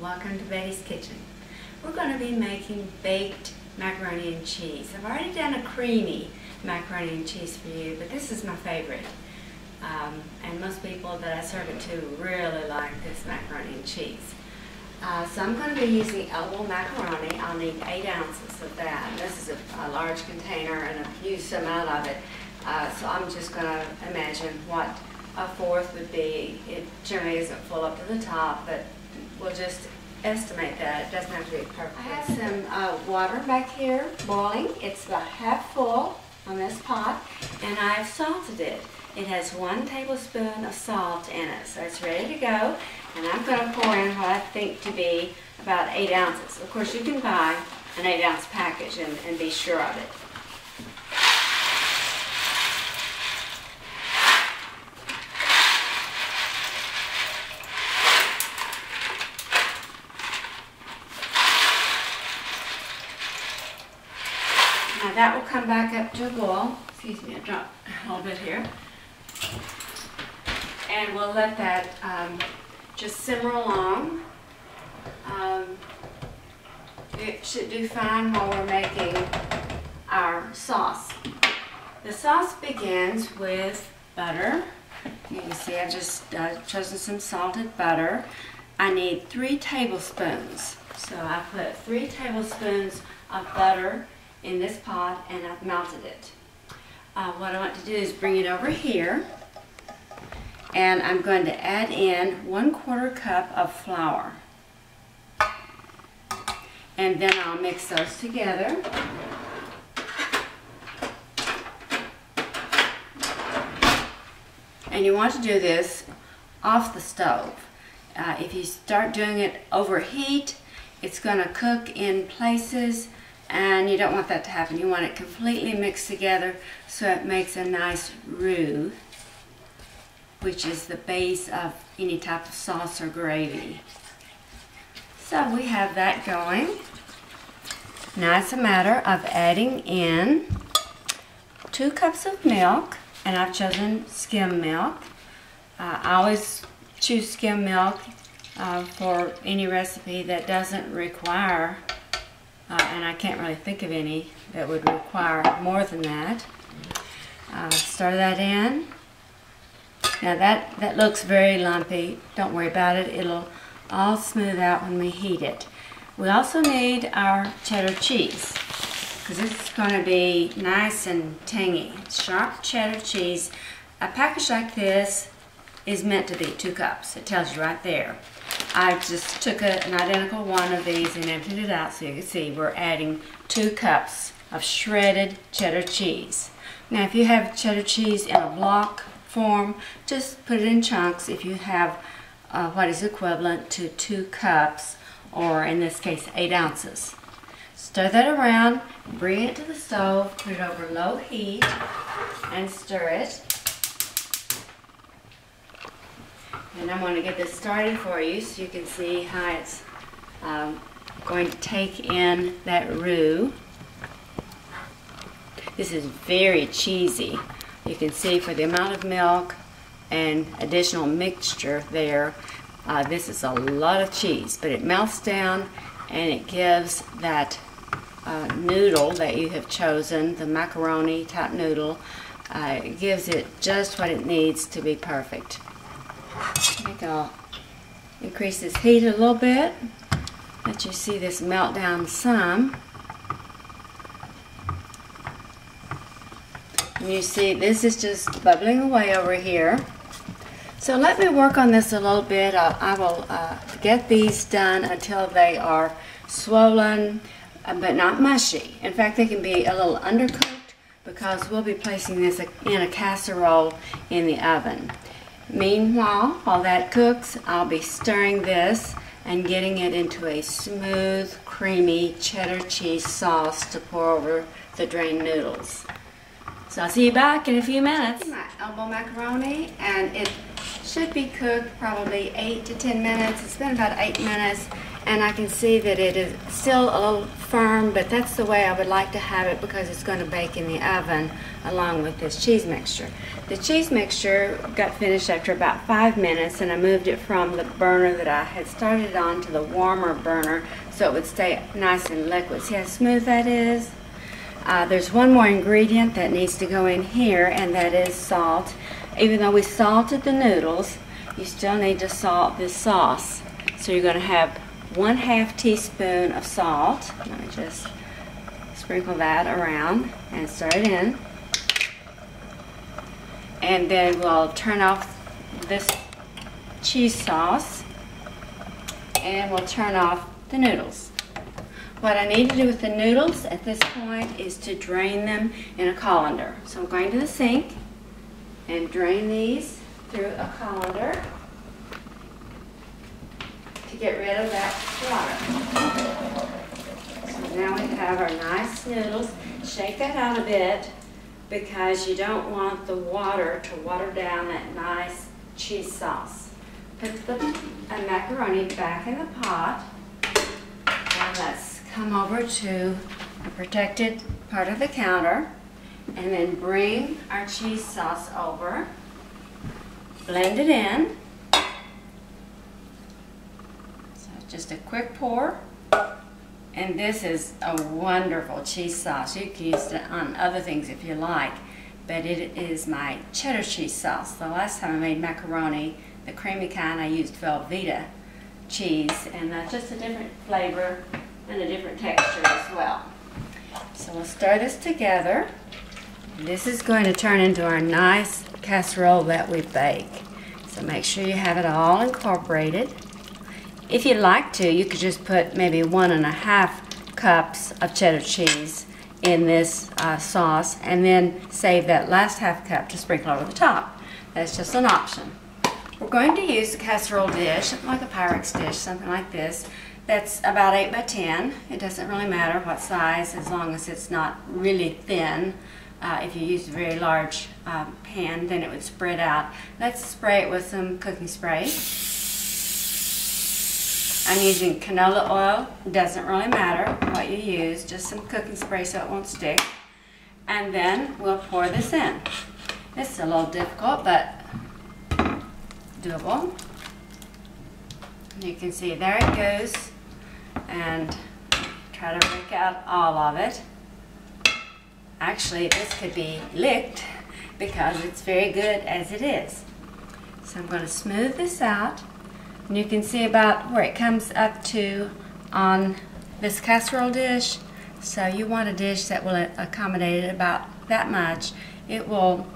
Welcome to Betty's Kitchen. We're going to be making baked macaroni and cheese. I've already done a creamy macaroni and cheese for you, but this is my favorite. Um, and most people that I serve it to really like this macaroni and cheese. Uh, so I'm going to be using elbow macaroni. I'll need 8 ounces of that. This is a, a large container and I've used some out of it. Uh, so I'm just going to imagine what a fourth would be. It generally isn't full up to the top, but we'll just estimate that. It doesn't have to be perfect. I have some uh, water back here boiling. It's about half full on this pot, and I've salted it. It has one tablespoon of salt in it, so it's ready to go. And I'm going to pour in what I think to be about eight ounces. Of course, you can buy an eight ounce package and, and be sure of it. That will come back up to a boil. Excuse me, I dropped a little bit here. And we'll let that um, just simmer along. Um, it should do fine while we're making our sauce. The sauce begins with butter. You can see I've just uh, chosen some salted butter. I need three tablespoons. So I put three tablespoons of butter in this pot and I've melted it. Uh, what I want to do is bring it over here and I'm going to add in one quarter cup of flour. And then I'll mix those together. And you want to do this off the stove. Uh, if you start doing it over heat, it's going to cook in places and you don't want that to happen. You want it completely mixed together so it makes a nice roux, which is the base of any type of sauce or gravy. So we have that going. Now it's a matter of adding in two cups of milk, and I've chosen skim milk. Uh, I always choose skim milk uh, for any recipe that doesn't require uh, and I can't really think of any that would require more than that. Uh, stir that in. Now that, that looks very lumpy. Don't worry about it. It'll all smooth out when we heat it. We also need our cheddar cheese because is going to be nice and tangy. Sharp cheddar cheese. A package like this is meant to be two cups. It tells you right there. I just took a, an identical one of these and emptied it out so you can see we're adding two cups of shredded cheddar cheese. Now if you have cheddar cheese in a block form, just put it in chunks if you have uh, what is equivalent to two cups or in this case eight ounces. Stir that around, bring it to the stove, put it over low heat and stir it. And I'm going to get this started for you so you can see how it's um, going to take in that roux. This is very cheesy. You can see for the amount of milk and additional mixture there, uh, this is a lot of cheese, but it melts down and it gives that uh, noodle that you have chosen, the macaroni type noodle, uh, it gives it just what it needs to be perfect. I'll increase this heat a little bit. Let you see this melt down some. And you see this is just bubbling away over here. So let me work on this a little bit. I, I will uh, get these done until they are swollen uh, but not mushy. In fact, they can be a little undercooked because we'll be placing this in a casserole in the oven. Meanwhile, while that cooks, I'll be stirring this and getting it into a smooth, creamy cheddar cheese sauce to pour over the drained noodles. So I'll see you back in a few minutes. My elbow macaroni, and it should be cooked probably 8 to 10 minutes. It's been about 8 minutes, and I can see that it is still a little firm, but that's the way I would like to have it because it's going to bake in the oven along with this cheese mixture. The cheese mixture got finished after about five minutes and I moved it from the burner that I had started on to the warmer burner so it would stay nice and liquid. See how smooth that is? Uh, there's one more ingredient that needs to go in here and that is salt. Even though we salted the noodles, you still need to salt this sauce. So you're going to have one half teaspoon of salt. Let me just sprinkle that around and stir it in. And then we'll turn off this cheese sauce and we'll turn off the noodles. What I need to do with the noodles at this point is to drain them in a colander. So I'm going to the sink and drain these through a colander to get rid of that water. So now we have our nice noodles. Shake that out a bit because you don't want the water to water down that nice cheese sauce. Put the macaroni back in the pot and let's come over to a protected part of the counter and then bring our cheese sauce over, blend it in, Just a quick pour. And this is a wonderful cheese sauce. You can use it on other things if you like, but it is my cheddar cheese sauce. The last time I made macaroni, the creamy kind, I used Velveeta cheese, and that's just a different flavor and a different texture as well. So we'll stir this together. This is going to turn into our nice casserole that we bake. So make sure you have it all incorporated. If you'd like to, you could just put maybe one and a half cups of cheddar cheese in this uh, sauce and then save that last half cup to sprinkle over the top. That's just an option. We're going to use a casserole dish, like a Pyrex dish, something like this. That's about 8 by 10. It doesn't really matter what size as long as it's not really thin. Uh, if you use a very large uh, pan, then it would spread out. Let's spray it with some cooking spray. I'm using canola oil. Doesn't really matter what you use, just some cooking spray so it won't stick. And then we'll pour this in. This is a little difficult, but doable. You can see there it goes. And try to break out all of it. Actually, this could be licked because it's very good as it is. So I'm going to smooth this out. And you can see about where it comes up to on this casserole dish. So you want a dish that will accommodate about that much. It will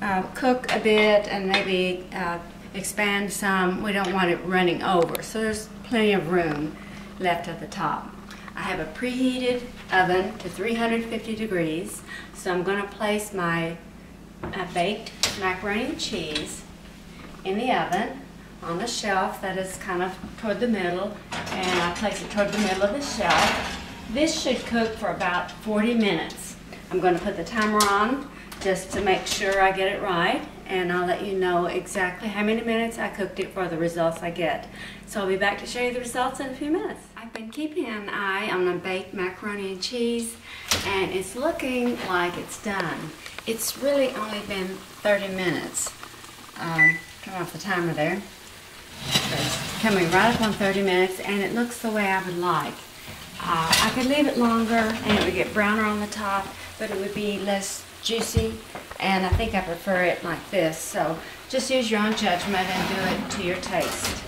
uh, cook a bit and maybe uh, expand some. We don't want it running over. So there's plenty of room left at the top. I have a preheated oven to 350 degrees. So I'm going to place my uh, baked macaroni and cheese in the oven on the shelf that is kind of toward the middle and I place it toward the middle of the shelf. This should cook for about 40 minutes. I'm going to put the timer on just to make sure I get it right and I'll let you know exactly how many minutes I cooked it for the results I get. So I'll be back to show you the results in a few minutes. I've been keeping an eye on the baked macaroni and cheese and it's looking like it's done. It's really only been 30 minutes. Um, turn off the timer there. It's coming right up on 30 minutes and it looks the way I would like. Uh, I could leave it longer and it would get browner on the top, but it would be less juicy and I think I prefer it like this. So just use your own judgment and do it to your taste.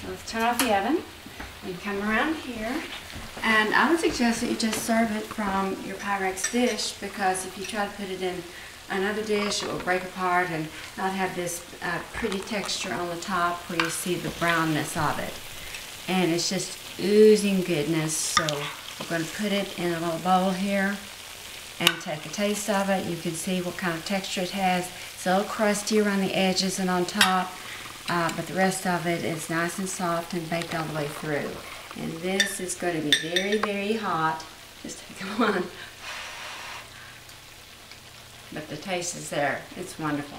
So let's turn off the oven and come around here. And I would suggest that you just serve it from your Pyrex dish because if you try to put it in another dish, it will break apart and not have this uh, pretty texture on the top where you see the brownness of it. And it's just oozing goodness. So we're going to put it in a little bowl here and take a taste of it. You can see what kind of texture it has. It's a little crusty around the edges and on top, uh, but the rest of it is nice and soft and baked all the way through. And this is going to be very, very hot. Just take one but the taste is there. It's wonderful.